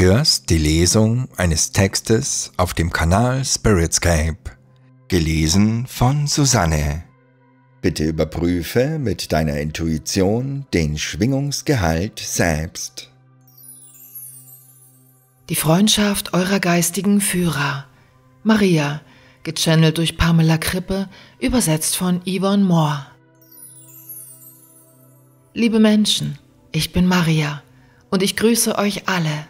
hörst die Lesung eines Textes auf dem Kanal Spiritscape, gelesen von Susanne. Bitte überprüfe mit deiner Intuition den Schwingungsgehalt selbst. Die Freundschaft eurer geistigen Führer. Maria, gechannelt durch Pamela Krippe, übersetzt von Yvonne Moore. Liebe Menschen, ich bin Maria und ich grüße euch alle.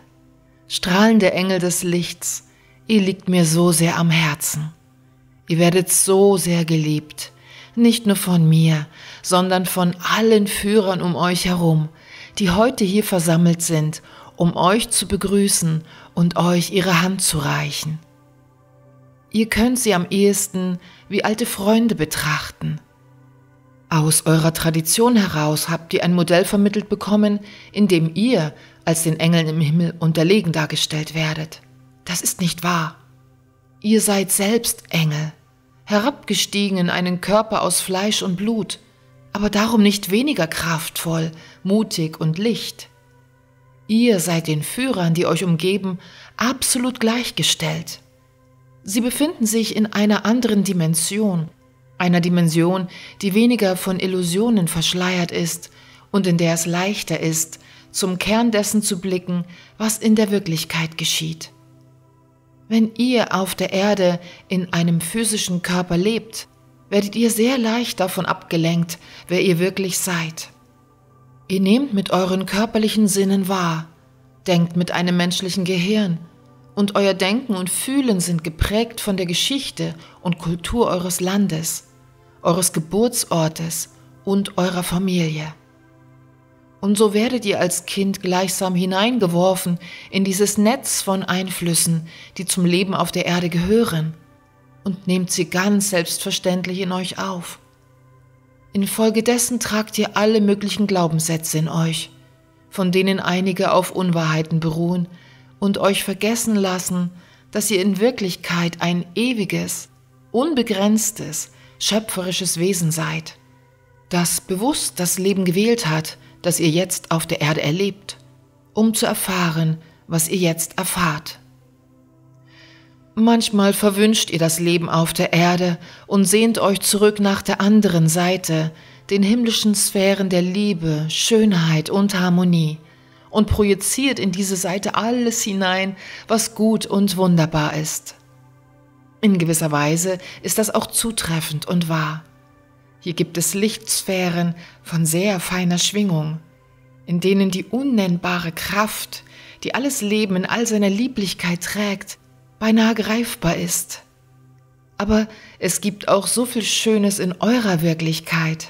Strahlende Engel des Lichts, ihr liegt mir so sehr am Herzen. Ihr werdet so sehr geliebt, nicht nur von mir, sondern von allen Führern um euch herum, die heute hier versammelt sind, um euch zu begrüßen und euch ihre Hand zu reichen. Ihr könnt sie am ehesten wie alte Freunde betrachten. Aus eurer Tradition heraus habt ihr ein Modell vermittelt bekommen, in dem ihr als den Engeln im Himmel unterlegen dargestellt werdet. Das ist nicht wahr. Ihr seid selbst Engel, herabgestiegen in einen Körper aus Fleisch und Blut, aber darum nicht weniger kraftvoll, mutig und licht. Ihr seid den Führern, die euch umgeben, absolut gleichgestellt. Sie befinden sich in einer anderen Dimension, einer Dimension, die weniger von Illusionen verschleiert ist und in der es leichter ist, zum Kern dessen zu blicken, was in der Wirklichkeit geschieht. Wenn ihr auf der Erde in einem physischen Körper lebt, werdet ihr sehr leicht davon abgelenkt, wer ihr wirklich seid. Ihr nehmt mit euren körperlichen Sinnen wahr, denkt mit einem menschlichen Gehirn, und euer Denken und Fühlen sind geprägt von der Geschichte und Kultur eures Landes, eures Geburtsortes und eurer Familie. Und so werdet ihr als Kind gleichsam hineingeworfen in dieses Netz von Einflüssen, die zum Leben auf der Erde gehören, und nehmt sie ganz selbstverständlich in euch auf. Infolgedessen tragt ihr alle möglichen Glaubenssätze in euch, von denen einige auf Unwahrheiten beruhen und euch vergessen lassen, dass ihr in Wirklichkeit ein ewiges, unbegrenztes, schöpferisches Wesen seid, das bewusst das Leben gewählt hat, das ihr jetzt auf der Erde erlebt, um zu erfahren, was ihr jetzt erfahrt. Manchmal verwünscht ihr das Leben auf der Erde und sehnt euch zurück nach der anderen Seite, den himmlischen Sphären der Liebe, Schönheit und Harmonie, und projiziert in diese Seite alles hinein, was gut und wunderbar ist. In gewisser Weise ist das auch zutreffend und wahr. Hier gibt es Lichtsphären von sehr feiner Schwingung, in denen die unnennbare Kraft, die alles Leben in all seiner Lieblichkeit trägt, beinahe greifbar ist. Aber es gibt auch so viel Schönes in eurer Wirklichkeit.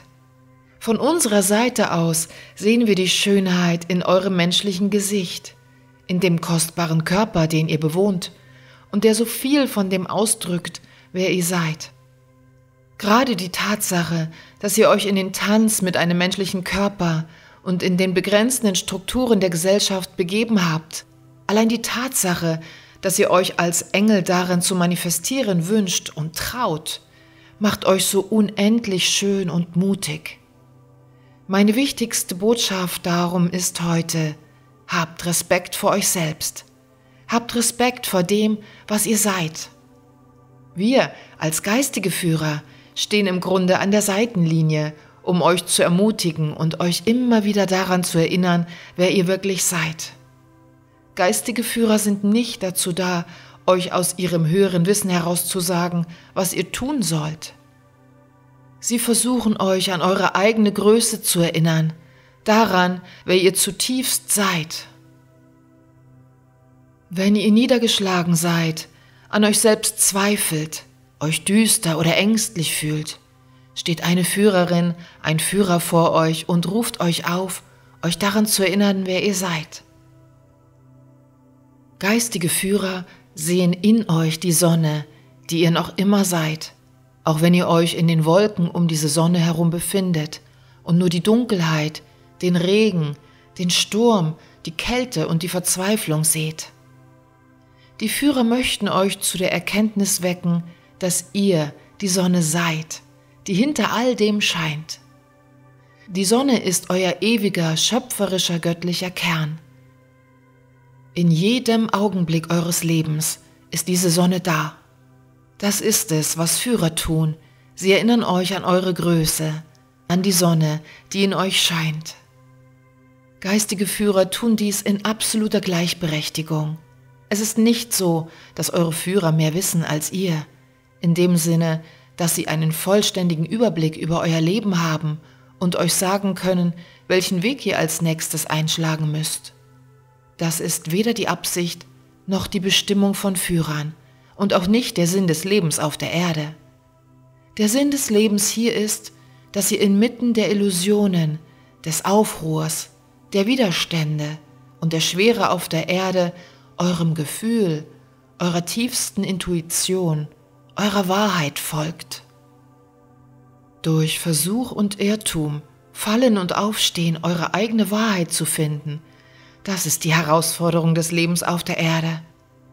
Von unserer Seite aus sehen wir die Schönheit in eurem menschlichen Gesicht, in dem kostbaren Körper, den ihr bewohnt und der so viel von dem ausdrückt, wer ihr seid. Gerade die Tatsache, dass ihr euch in den Tanz mit einem menschlichen Körper und in den begrenzenden Strukturen der Gesellschaft begeben habt, allein die Tatsache, dass ihr euch als Engel darin zu manifestieren wünscht und traut, macht euch so unendlich schön und mutig. Meine wichtigste Botschaft darum ist heute, habt Respekt vor euch selbst. Habt Respekt vor dem, was ihr seid. Wir als geistige Führer stehen im Grunde an der Seitenlinie, um euch zu ermutigen und euch immer wieder daran zu erinnern, wer ihr wirklich seid. Geistige Führer sind nicht dazu da, euch aus ihrem höheren Wissen heraus zu sagen, was ihr tun sollt. Sie versuchen euch an eure eigene Größe zu erinnern, daran, wer ihr zutiefst seid. Wenn ihr niedergeschlagen seid, an euch selbst zweifelt, euch düster oder ängstlich fühlt, steht eine Führerin, ein Führer vor euch und ruft euch auf, euch daran zu erinnern, wer ihr seid. Geistige Führer sehen in euch die Sonne, die ihr noch immer seid, auch wenn ihr euch in den Wolken um diese Sonne herum befindet und nur die Dunkelheit, den Regen, den Sturm, die Kälte und die Verzweiflung seht. Die Führer möchten euch zu der Erkenntnis wecken, dass ihr die Sonne seid, die hinter all dem scheint. Die Sonne ist euer ewiger, schöpferischer, göttlicher Kern. In jedem Augenblick eures Lebens ist diese Sonne da. Das ist es, was Führer tun. Sie erinnern euch an eure Größe, an die Sonne, die in euch scheint. Geistige Führer tun dies in absoluter Gleichberechtigung. Es ist nicht so, dass eure Führer mehr wissen als ihr, in dem Sinne, dass sie einen vollständigen Überblick über euer Leben haben und euch sagen können, welchen Weg ihr als nächstes einschlagen müsst. Das ist weder die Absicht noch die Bestimmung von Führern und auch nicht der Sinn des Lebens auf der Erde. Der Sinn des Lebens hier ist, dass ihr inmitten der Illusionen, des Aufruhrs, der Widerstände und der Schwere auf der Erde eurem Gefühl, eurer tiefsten Intuition, eurer Wahrheit folgt. Durch Versuch und Irrtum, Fallen und Aufstehen, eure eigene Wahrheit zu finden, das ist die Herausforderung des Lebens auf der Erde.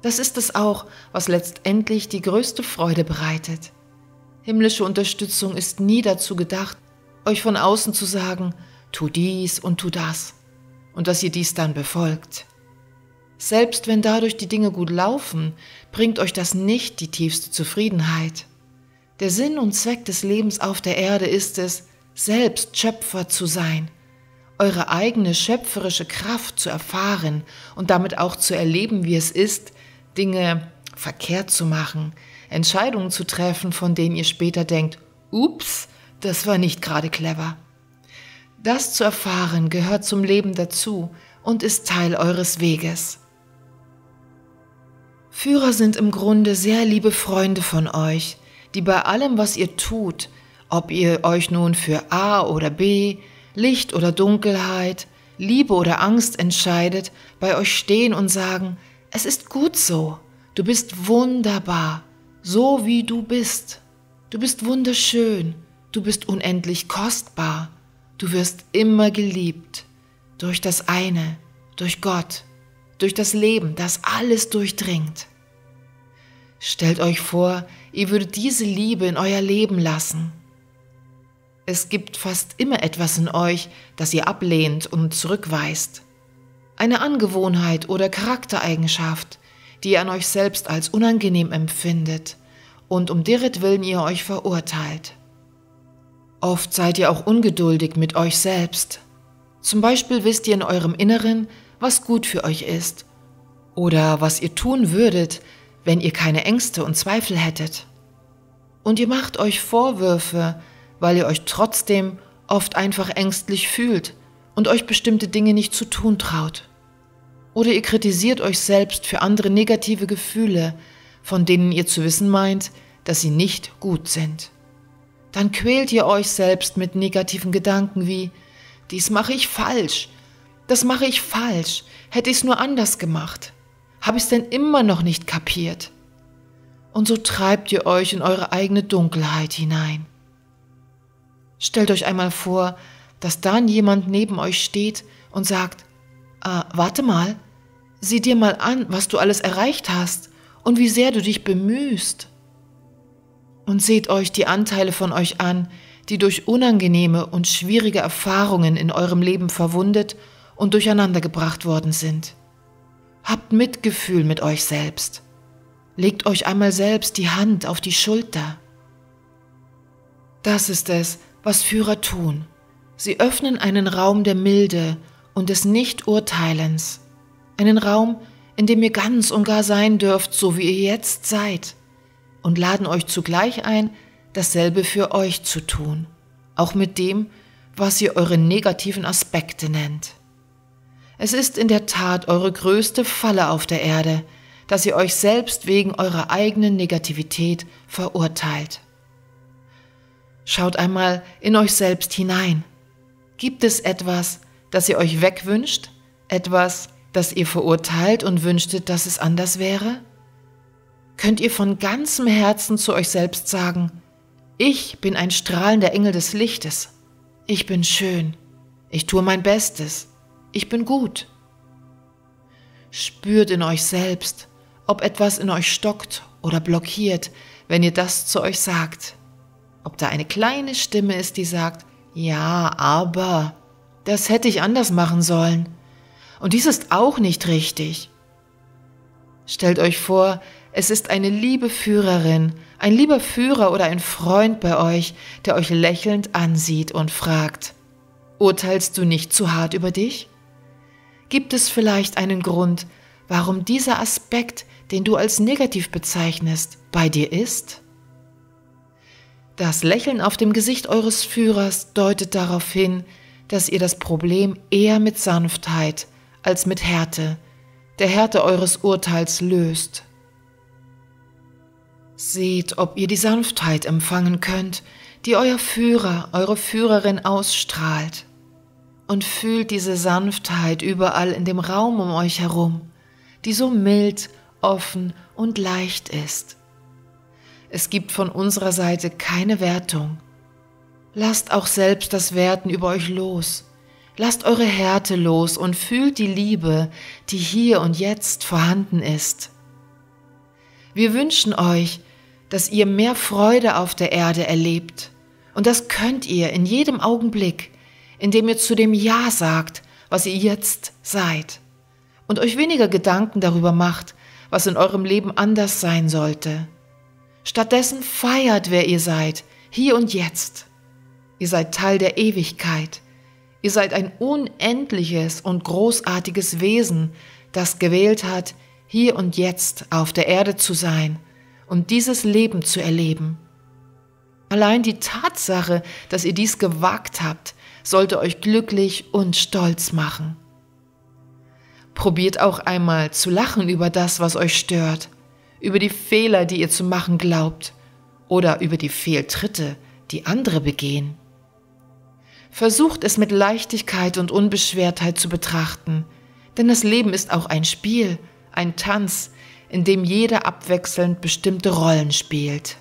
Das ist es auch, was letztendlich die größte Freude bereitet. Himmlische Unterstützung ist nie dazu gedacht, euch von außen zu sagen, tu dies und tu das, und dass ihr dies dann befolgt. Selbst wenn dadurch die Dinge gut laufen, bringt euch das nicht die tiefste Zufriedenheit. Der Sinn und Zweck des Lebens auf der Erde ist es, selbst Schöpfer zu sein, eure eigene schöpferische Kraft zu erfahren und damit auch zu erleben, wie es ist, Dinge verkehrt zu machen, Entscheidungen zu treffen, von denen ihr später denkt, ups, das war nicht gerade clever. Das zu erfahren gehört zum Leben dazu und ist Teil eures Weges. Führer sind im Grunde sehr liebe Freunde von euch, die bei allem, was ihr tut, ob ihr euch nun für A oder B, Licht oder Dunkelheit, Liebe oder Angst entscheidet, bei euch stehen und sagen, es ist gut so, du bist wunderbar, so wie du bist. Du bist wunderschön, du bist unendlich kostbar, du wirst immer geliebt, durch das eine, durch Gott, durch das Leben, das alles durchdringt. Stellt euch vor, ihr würdet diese Liebe in euer Leben lassen. Es gibt fast immer etwas in euch, das ihr ablehnt und zurückweist. Eine Angewohnheit oder Charaktereigenschaft, die ihr an euch selbst als unangenehm empfindet und um deretwillen ihr euch verurteilt. Oft seid ihr auch ungeduldig mit euch selbst. Zum Beispiel wisst ihr in eurem Inneren, was gut für euch ist oder was ihr tun würdet, wenn ihr keine Ängste und Zweifel hättet. Und ihr macht euch Vorwürfe, weil ihr euch trotzdem oft einfach ängstlich fühlt und euch bestimmte Dinge nicht zu tun traut. Oder ihr kritisiert euch selbst für andere negative Gefühle, von denen ihr zu wissen meint, dass sie nicht gut sind. Dann quält ihr euch selbst mit negativen Gedanken wie, dies mache ich falsch, das mache ich falsch, hätte ich es nur anders gemacht. Habe ich es denn immer noch nicht kapiert? Und so treibt ihr euch in eure eigene Dunkelheit hinein. Stellt euch einmal vor, dass dann jemand neben euch steht und sagt, äh, warte mal, sieh dir mal an, was du alles erreicht hast und wie sehr du dich bemühst. Und seht euch die Anteile von euch an, die durch unangenehme und schwierige Erfahrungen in eurem Leben verwundet und durcheinandergebracht worden sind. Habt Mitgefühl mit euch selbst. Legt euch einmal selbst die Hand auf die Schulter. Das ist es, was Führer tun. Sie öffnen einen Raum der Milde und des Nichturteilens, einen Raum, in dem ihr ganz und gar sein dürft, so wie ihr jetzt seid, und laden euch zugleich ein, dasselbe für euch zu tun, auch mit dem, was ihr eure negativen Aspekte nennt. Es ist in der Tat eure größte Falle auf der Erde, dass ihr euch selbst wegen eurer eigenen Negativität verurteilt. Schaut einmal in euch selbst hinein. Gibt es etwas, das ihr euch wegwünscht? Etwas, das ihr verurteilt und wünschtet, dass es anders wäre? Könnt ihr von ganzem Herzen zu euch selbst sagen, ich bin ein strahlender Engel des Lichtes. Ich bin schön. Ich tue mein Bestes ich bin gut. Spürt in euch selbst, ob etwas in euch stockt oder blockiert, wenn ihr das zu euch sagt. Ob da eine kleine Stimme ist, die sagt, ja, aber, das hätte ich anders machen sollen. Und dies ist auch nicht richtig. Stellt euch vor, es ist eine liebe Führerin, ein lieber Führer oder ein Freund bei euch, der euch lächelnd ansieht und fragt, urteilst du nicht zu hart über dich? Gibt es vielleicht einen Grund, warum dieser Aspekt, den du als negativ bezeichnest, bei dir ist? Das Lächeln auf dem Gesicht eures Führers deutet darauf hin, dass ihr das Problem eher mit Sanftheit als mit Härte, der Härte eures Urteils löst. Seht, ob ihr die Sanftheit empfangen könnt, die euer Führer, eure Führerin ausstrahlt. Und fühlt diese Sanftheit überall in dem Raum um euch herum, die so mild, offen und leicht ist. Es gibt von unserer Seite keine Wertung. Lasst auch selbst das Werten über euch los. Lasst eure Härte los und fühlt die Liebe, die hier und jetzt vorhanden ist. Wir wünschen euch, dass ihr mehr Freude auf der Erde erlebt. Und das könnt ihr in jedem Augenblick, indem ihr zu dem Ja sagt, was ihr jetzt seid. Und euch weniger Gedanken darüber macht, was in eurem Leben anders sein sollte. Stattdessen feiert, wer ihr seid, hier und jetzt. Ihr seid Teil der Ewigkeit. Ihr seid ein unendliches und großartiges Wesen, das gewählt hat, hier und jetzt auf der Erde zu sein und dieses Leben zu erleben. Allein die Tatsache, dass ihr dies gewagt habt, sollte euch glücklich und stolz machen. Probiert auch einmal zu lachen über das, was euch stört, über die Fehler, die ihr zu machen glaubt oder über die Fehltritte, die andere begehen. Versucht es mit Leichtigkeit und Unbeschwertheit zu betrachten, denn das Leben ist auch ein Spiel, ein Tanz, in dem jeder abwechselnd bestimmte Rollen spielt.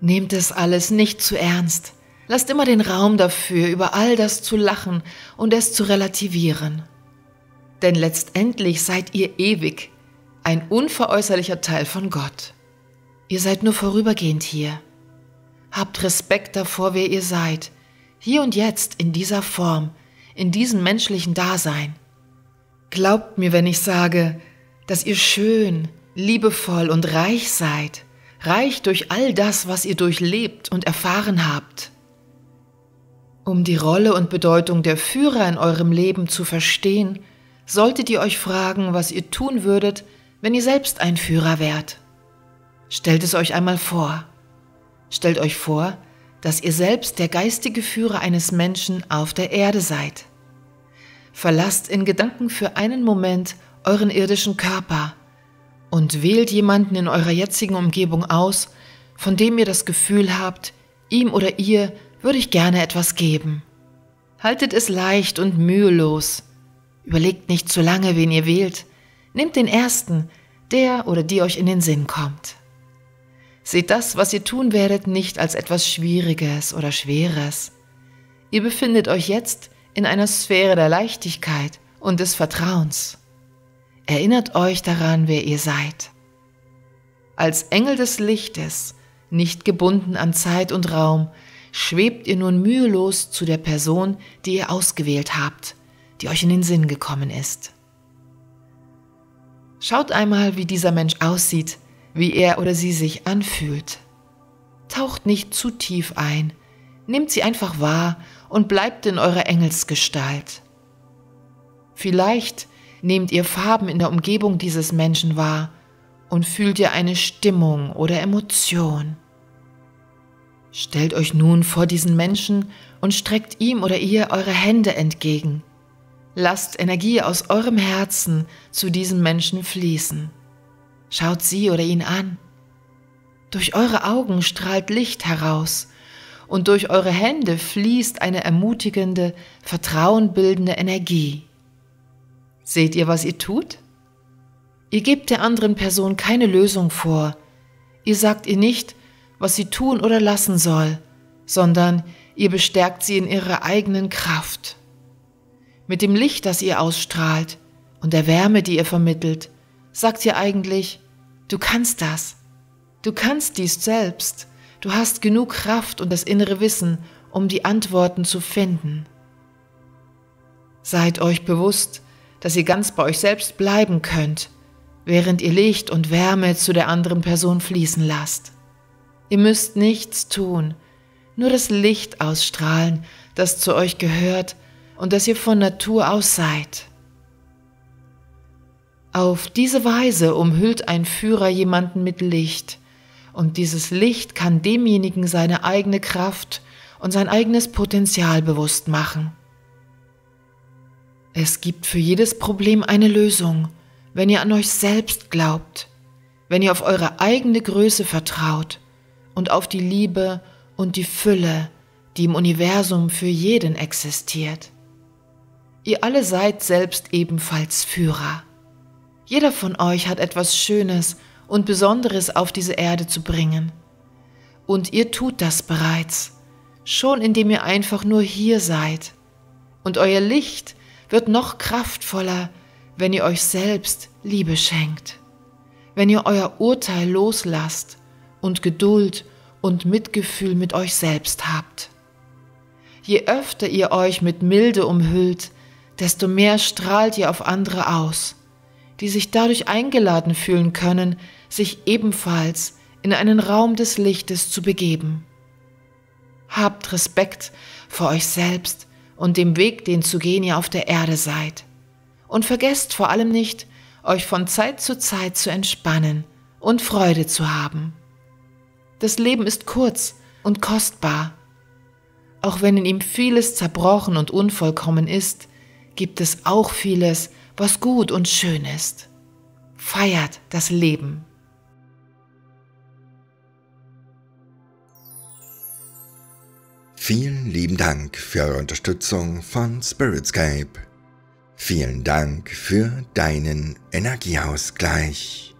Nehmt es alles nicht zu ernst. Lasst immer den Raum dafür, über all das zu lachen und es zu relativieren. Denn letztendlich seid ihr ewig, ein unveräußerlicher Teil von Gott. Ihr seid nur vorübergehend hier. Habt Respekt davor, wer ihr seid, hier und jetzt in dieser Form, in diesem menschlichen Dasein. Glaubt mir, wenn ich sage, dass ihr schön, liebevoll und reich seid, reich durch all das, was ihr durchlebt und erfahren habt. Um die Rolle und Bedeutung der Führer in eurem Leben zu verstehen, solltet ihr euch fragen, was ihr tun würdet, wenn ihr selbst ein Führer wärt. Stellt es euch einmal vor. Stellt euch vor, dass ihr selbst der geistige Führer eines Menschen auf der Erde seid. Verlasst in Gedanken für einen Moment euren irdischen Körper und wählt jemanden in eurer jetzigen Umgebung aus, von dem ihr das Gefühl habt, ihm oder ihr würde ich gerne etwas geben. Haltet es leicht und mühelos. Überlegt nicht zu lange, wen ihr wählt. Nehmt den ersten, der oder die euch in den Sinn kommt. Seht das, was ihr tun werdet, nicht als etwas Schwieriges oder Schweres. Ihr befindet euch jetzt in einer Sphäre der Leichtigkeit und des Vertrauens. Erinnert euch daran, wer ihr seid. Als Engel des Lichtes, nicht gebunden an Zeit und Raum, schwebt ihr nun mühelos zu der Person, die ihr ausgewählt habt, die euch in den Sinn gekommen ist. Schaut einmal, wie dieser Mensch aussieht, wie er oder sie sich anfühlt. Taucht nicht zu tief ein, nehmt sie einfach wahr und bleibt in eurer Engelsgestalt. Vielleicht nehmt ihr Farben in der Umgebung dieses Menschen wahr und fühlt ihr eine Stimmung oder Emotion. Stellt euch nun vor diesen Menschen und streckt ihm oder ihr eure Hände entgegen. Lasst Energie aus eurem Herzen zu diesem Menschen fließen. Schaut sie oder ihn an. Durch eure Augen strahlt Licht heraus und durch eure Hände fließt eine ermutigende, vertrauenbildende Energie. Seht ihr, was ihr tut? Ihr gebt der anderen Person keine Lösung vor. Ihr sagt ihr nicht, was sie tun oder lassen soll, sondern ihr bestärkt sie in ihrer eigenen Kraft. Mit dem Licht, das ihr ausstrahlt und der Wärme, die ihr vermittelt, sagt ihr eigentlich, du kannst das. Du kannst dies selbst. Du hast genug Kraft und das innere Wissen, um die Antworten zu finden. Seid euch bewusst, dass ihr ganz bei euch selbst bleiben könnt, während ihr Licht und Wärme zu der anderen Person fließen lasst. Ihr müsst nichts tun, nur das Licht ausstrahlen, das zu euch gehört und das ihr von Natur aus seid. Auf diese Weise umhüllt ein Führer jemanden mit Licht, und dieses Licht kann demjenigen seine eigene Kraft und sein eigenes Potenzial bewusst machen. Es gibt für jedes Problem eine Lösung, wenn ihr an euch selbst glaubt, wenn ihr auf eure eigene Größe vertraut und auf die Liebe und die Fülle, die im Universum für jeden existiert. Ihr alle seid selbst ebenfalls Führer. Jeder von euch hat etwas Schönes und Besonderes auf diese Erde zu bringen. Und ihr tut das bereits, schon indem ihr einfach nur hier seid. Und euer Licht wird noch kraftvoller, wenn ihr euch selbst Liebe schenkt, wenn ihr euer Urteil loslasst und Geduld und Mitgefühl mit euch selbst habt. Je öfter ihr euch mit Milde umhüllt, desto mehr strahlt ihr auf andere aus, die sich dadurch eingeladen fühlen können, sich ebenfalls in einen Raum des Lichtes zu begeben. Habt Respekt vor euch selbst und dem Weg, den zu gehen ihr auf der Erde seid. Und vergesst vor allem nicht, euch von Zeit zu Zeit zu entspannen und Freude zu haben. Das Leben ist kurz und kostbar. Auch wenn in ihm vieles zerbrochen und unvollkommen ist, gibt es auch vieles, was gut und schön ist. Feiert das Leben. Vielen lieben Dank für eure Unterstützung von Spiritscape. Vielen Dank für deinen Energieausgleich.